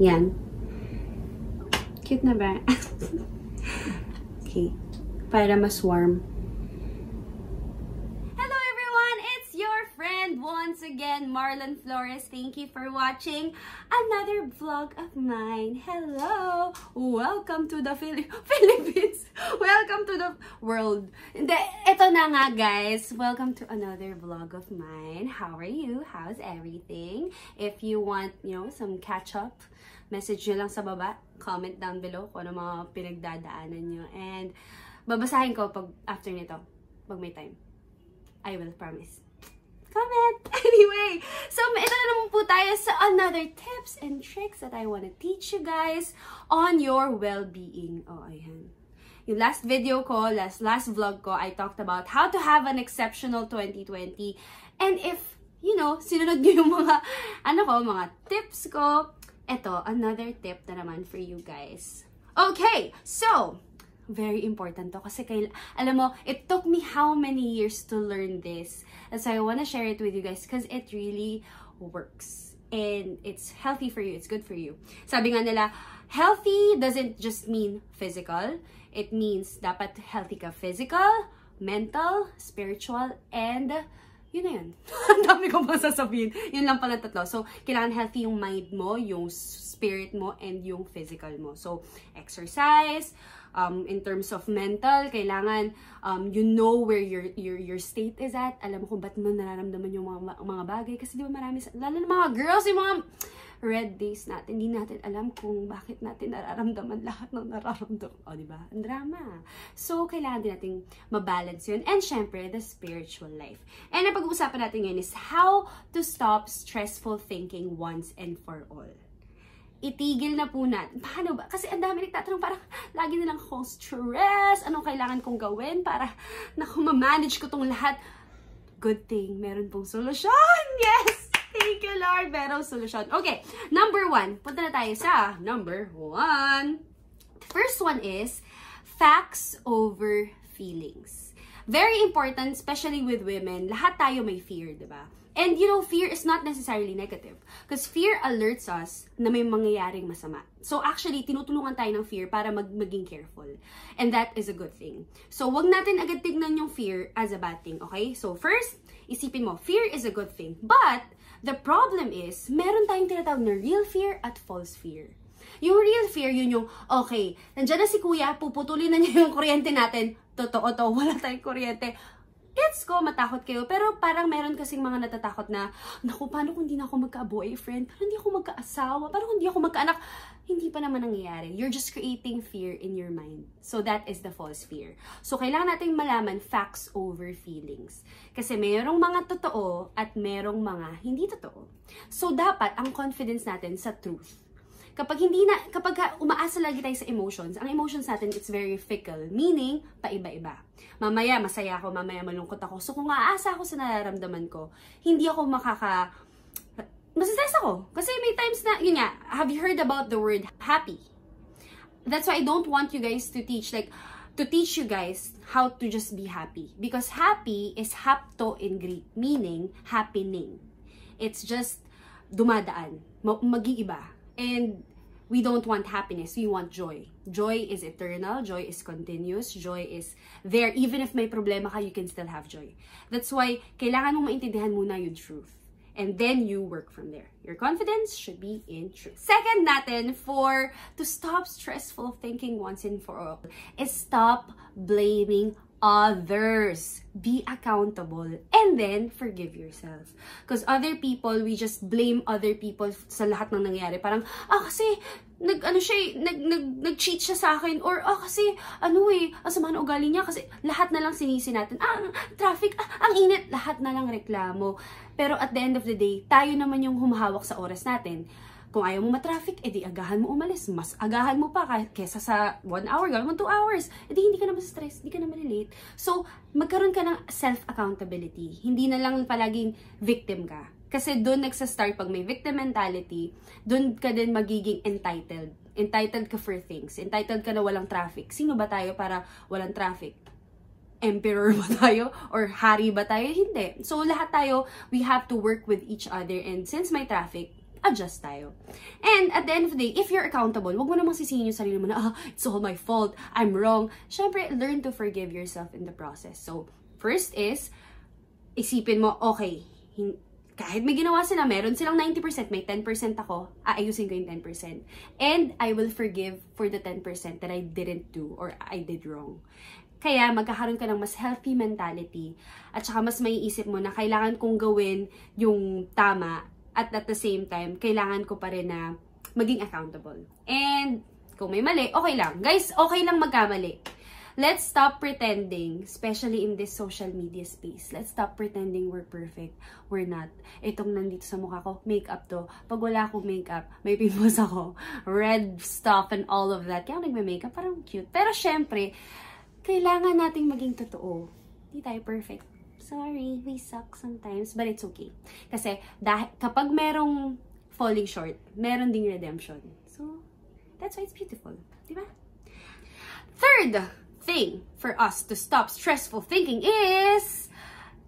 Yan. Cute na ba? okay. Para mas warm. Hello everyone! It's your once again, Marlon Flores. Thank you for watching another vlog of mine. Hello! Welcome to the Phili Philippines! Welcome to the world. Hindi, ito na nga guys. Welcome to another vlog of mine. How are you? How's everything? If you want, you know, some catch up, message nyo lang sa baba. Comment down below kung ano mga pinagdadaanan nyo. And babasahin ko pag after nito, pag may time. I will promise. Comment! Anyway, so ito na naman po tayo sa another tips and tricks that I want to teach you guys on your well-being. Oh, ayan. Yung last video ko, last, last vlog ko, I talked about how to have an exceptional 2020. And if, you know, sinunod nyo yung mga, ano ko, mga tips ko, eto, another tip na naman for you guys. Okay, so, very important to kasi kay, alam mo, it took me how many years to learn this. And so I want to share it with you guys because it really works. And it's healthy for you. It's good for you. Sabi nga nila, healthy doesn't just mean physical. It means dapat healthy ka physical, mental, spiritual, and yun na yun. Ang dami kong masasabihin. Yun lang pala tatlo. So, kailangan healthy yung mind mo, yung spirit mo, and yung physical mo. So, exercise, um, in terms of mental, kailangan um, you know where your, your your state is at. Alam mo kung ba't mo nararamdaman yung mga, mga bagay. Kasi di ba marami, lalo na mga girls, yung mga red days natin, hindi natin alam kung bakit natin nararamdaman lahat ng nararamdaman. O, di ba? Ang drama. So, kailangan din natin mabalance yun. And syempre, the spiritual life. And ang pag-uusapan natin ngayon is how to stop stressful thinking once and for all itigil na po natin. Paano ba? Kasi ang dami nagtatanong parang lagi nilang akong stress. Anong kailangan kong gawin para naku, ma-manage ko tong lahat. Good thing, meron pong solusyon. Yes! Thank you, Lord. Merong solusyon. Okay, number one. Punta na tayo sa number one. First one is facts over feelings. Very important, especially with women. Lahat tayo may fear, di ba? And you know, fear is not necessarily negative. Because fear alerts us na may mangyayaring masama. So actually, tinutulungan tayo ng fear para mag maging careful. And that is a good thing. So wag natin agad tignan yung fear as a bad thing, okay? So first, isipin mo, fear is a good thing. But, the problem is, meron tayong tinatawag na real fear at false fear. Yung real fear, yun yung, okay, nandiyan na si kuya, puputulin na niya yung kuryente natin. Totoo to, wala tayong kuryente gets ko, matakot kayo. Pero parang meron kasing mga natatakot na, naku, paano kung hindi na ako magka-boyfriend? Paano hindi ako magka-asawa? Paano kung hindi ako magka-anak? Hindi pa naman nangyayari. You're just creating fear in your mind. So that is the false fear. So kailangan nating malaman facts over feelings. Kasi mayroong mga totoo at mayroong mga hindi totoo. So dapat ang confidence natin sa truth kapag hindi na, kapag umaasa lagi tayo sa emotions, ang emotions natin, it's very fickle. Meaning, paiba-iba. Mamaya, masaya ako, mamaya malungkot ako. So, kung aasa ako sa nararamdaman ko, hindi ako makaka... Masistress ako. Kasi may times na, yun nga, have you heard about the word happy? That's why I don't want you guys to teach, like, to teach you guys how to just be happy. Because happy is hapto in Greek, meaning happening. It's just dumadaan, mag-iiba. And we don't want happiness, we want joy. Joy is eternal, joy is continuous, joy is there. Even if may problema ka, you can still have joy. That's why, kailangan mong maintindihan muna yung truth. And then you work from there. Your confidence should be in truth. Second natin for to stop stressful thinking once and for all is stop blaming others. Be accountable. And then, forgive yourself. Because other people, we just blame other people sa lahat ng nangyayari. Parang, ah, kasi, nag, ano siya, nag, nag, nag-cheat siya sa akin. Or, ah, kasi, ano eh, ang sama ng ugali niya. Kasi, lahat na lang sinisi natin. Ah, traffic, ah, ang init. Lahat na lang reklamo. Pero at the end of the day, tayo naman yung humahawak sa oras natin. Kung ayaw mo matraffic, edi agahan mo umalis. Mas agahan mo pa kesa sa 1 hour, gawin mo 2 hours. Edi hindi ka na stress, hindi ka na malilate. So, magkaroon ka ng self-accountability. Hindi na lang palaging victim ka. Kasi doon nagsa-start pag may victim mentality, doon ka din magiging entitled. Entitled ka for things. Entitled ka na walang traffic. Sino ba tayo para walang traffic? emperor ba tayo? Or hari ba tayo? Hindi. So, lahat tayo, we have to work with each other. And since may traffic, adjust tayo. And at the end of the day, if you're accountable, wag mo namang sisihin yung sarili mo na, ah, it's all my fault, I'm wrong. Siyempre, learn to forgive yourself in the process. So, first is, isipin mo, okay, kahit may ginawa sila, meron silang 90%, may 10% ako, aayusin ko yung 10%. And I will forgive for the 10% that I didn't do or I did wrong. Kaya magkakaroon ka ng mas healthy mentality at saka mas maiisip mo na kailangan kong gawin yung tama at at the same time, kailangan ko pa rin na maging accountable. And kung may mali, okay lang. Guys, okay lang magkamali. Let's stop pretending, especially in this social media space. Let's stop pretending we're perfect. We're not. Itong nandito sa mukha ko, makeup to. Pag wala akong makeup, may pimples ako. Red stuff and all of that. Kaya nagme-makeup, parang cute. Pero syempre, kailangan nating maging totoo. Hindi tayo perfect. Sorry, we suck sometimes, but it's okay. Kasi dahil, kapag merong falling short, meron ding redemption. So, that's why it's beautiful. Diba? Third, thing for us to stop stressful thinking is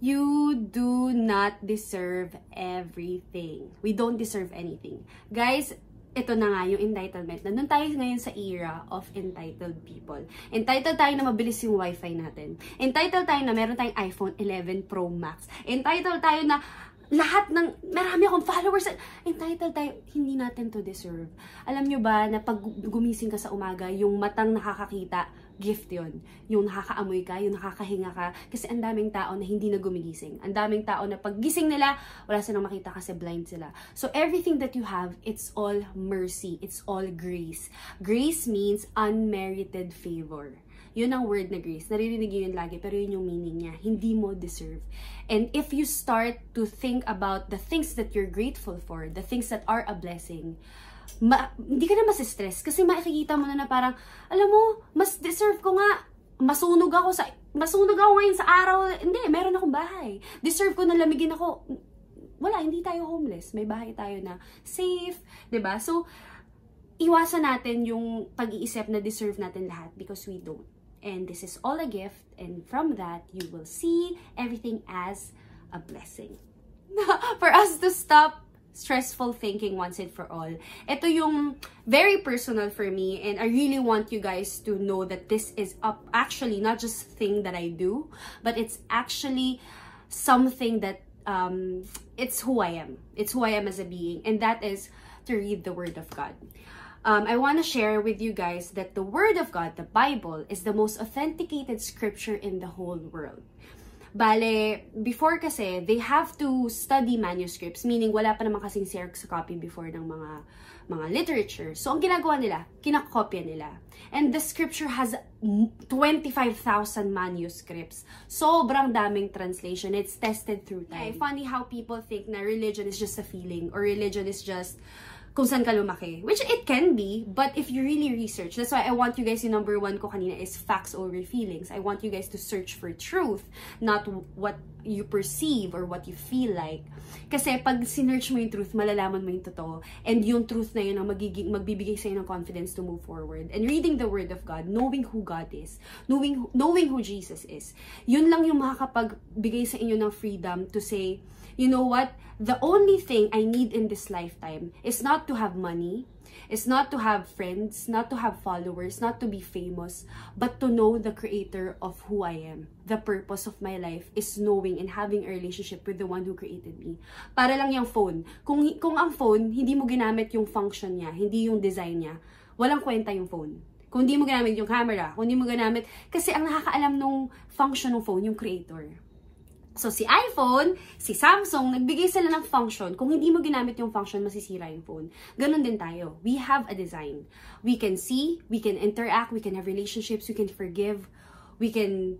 you do not deserve everything. We don't deserve anything. Guys, ito na nga yung entitlement. Nandun tayo ngayon sa era of entitled people. Entitled tayo na mabilis yung wifi natin. Entitled tayo na meron tayong iPhone 11 Pro Max. Entitled tayo na lahat ng, marami akong followers, entitled tayo, hindi natin to deserve. Alam nyo ba na pag gumising ka sa umaga, yung matang nakakakita, gift yon Yung nakakaamoy ka, yung nakakahinga ka. Kasi ang daming tao na hindi na gumigising. Ang daming tao na pag gising nila, wala silang makita kasi blind sila. So everything that you have, it's all mercy. It's all grace. Grace means unmerited favor. Yun ang word na grace. Naririnig yun lagi, pero yun yung meaning niya. Hindi mo deserve. And if you start to think about the things that you're grateful for, the things that are a blessing, ma- hindi ka na masistress kasi makikita mo na na parang, alam mo, mas deserve ko nga, masunog ako sa, masunog ako ngayon sa araw, hindi, meron akong bahay. Deserve ko na lamigin ako, wala, hindi tayo homeless. May bahay tayo na safe, ba diba? So, iwasan natin yung pag-iisip na deserve natin lahat because we don't. And this is all a gift. And from that, you will see everything as a blessing. for us to stop stressful thinking once and for all. Ito yung very personal for me and I really want you guys to know that this is up actually not just thing that I do, but it's actually something that um, it's who I am. It's who I am as a being and that is to read the word of God um, I want to share with you guys that the Word of God, the Bible, is the most authenticated scripture in the whole world. Bale, before kasi, they have to study manuscripts, meaning wala pa naman kasing Xerox copy before ng mga mga literature. So, ang ginagawa nila, kinakopya nila. And the scripture has 25,000 manuscripts. Sobrang daming translation. It's tested through time. Yeah, funny how people think na religion is just a feeling or religion is just kung saan ka lumaki. Which it can be, but if you really research, that's why I want you guys, yung number one ko kanina is facts over feelings. I want you guys to search for truth, not what you perceive or what you feel like. Kasi pag sinearch mo yung truth, malalaman mo yung totoo. And yung truth na yun ang magiging, magbibigay sa'yo ng confidence to move forward. And reading the Word of God, knowing who God is, knowing, knowing who Jesus is, yun lang yung makakapagbigay sa inyo ng freedom to say, you know what? The only thing I need in this lifetime is not to have money, is not to have friends, not to have followers, not to be famous, but to know the creator of who I am. The purpose of my life is knowing and having a relationship with the one who created me. Para lang yung phone. Kung, kung ang phone, hindi mo ginamit yung function niya, hindi yung design niya, walang kwenta yung phone. Kung hindi mo ginamit yung camera, kung hindi mo ginamit, kasi ang nakakaalam nung function ng phone, yung creator. So, si iPhone, si Samsung, nagbigay sila ng function. Kung hindi mo ginamit yung function, masisira yung phone. Ganon din tayo. We have a design. We can see, we can interact, we can have relationships, we can forgive, we can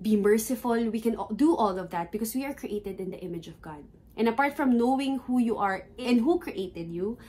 be merciful, we can do all of that because we are created in the image of God. And apart from knowing who you are and who created you,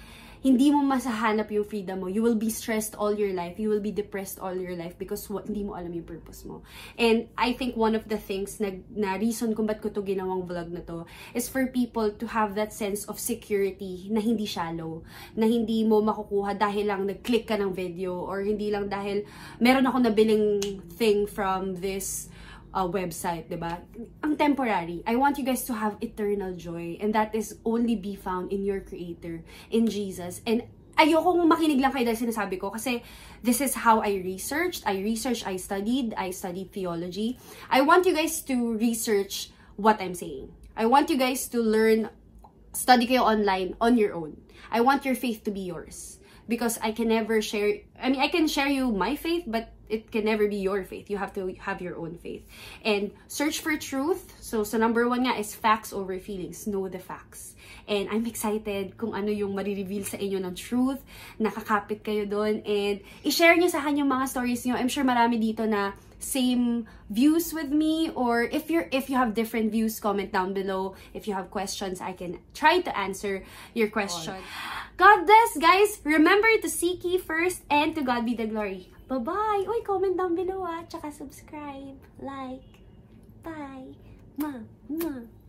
hindi mo masahanap yung freedom mo. You will be stressed all your life. You will be depressed all your life because what, hindi mo alam yung purpose mo. And I think one of the things na, na reason kung ba't ko to ginawang vlog na to is for people to have that sense of security na hindi shallow. Na hindi mo makukuha dahil lang nag-click ka ng video or hindi lang dahil meron ako nabiling thing from this uh, website, 'di ba? Ang temporary. I want you guys to have eternal joy and that is only be found in your creator, in Jesus. And ayokong makinig lang kayo dahil sinasabi ko kasi this is how I researched. I researched, I studied, I studied theology. I want you guys to research what I'm saying. I want you guys to learn, study kayo online on your own. I want your faith to be yours because I can never share I mean I can share you my faith but it can never be your faith. You have to have your own faith. And search for truth. So so number one nga is facts over feelings. Know the facts. And I'm excited kung ano yung marireveal sa inyo ng truth. Nakakapit kayo doon. And i-share nyo sa akin yung mga stories nyo. I'm sure marami dito na same views with me or if you're if you have different views comment down below if you have questions i can try to answer your question god bless guys remember to seek ye first and to god be the glory bye bye Uy, comment down below ah. Tsaka subscribe. Like. Bye. Ma. Ma